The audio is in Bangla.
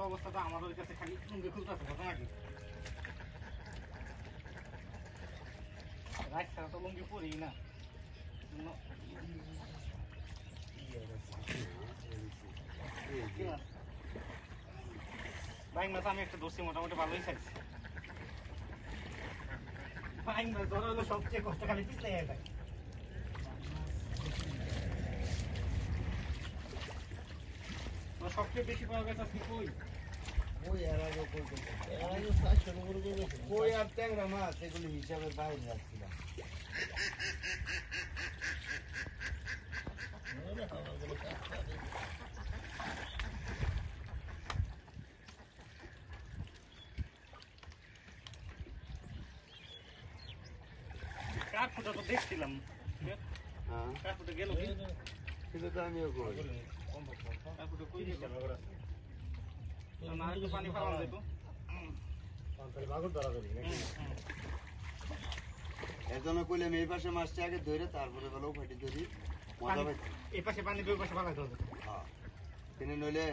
মতো অবস্থা তো আমাদের কাছে খালি লুঙ্গি খুলতেছে ঘটনা কি রাত ছাড়া তো লুঙ্গি না ন- কি মাছ? আমি একটা ধরছি মোটামুটি ভালোই খাইছি বাইং মাছ ধরা সবচেয়ে কষ্ট খালি পিছলে যায়। সবচেয়ে বেশি পাওয়া গেছে আজকে কই? ওই এর আগে কই কই? এর আগে চারশোর উপরে কই আর ট্যাংরা মাছ এগুলো হিসাবের বাইরে রাখছিলাম। কার ফুটা তো দেখছিলাম। হ্যাঁ। কার ফুটা গেল সেটা তো আমিও করি। পানি ফালানো যেত এর জন্য কইলাম এই পাশে মাছটা আগে ধরে তারপরে বেলা ফাটি ধরি মজা পাইছি এই পাশে পানি দুই পাশে হ্যাঁ। তিনি নইলে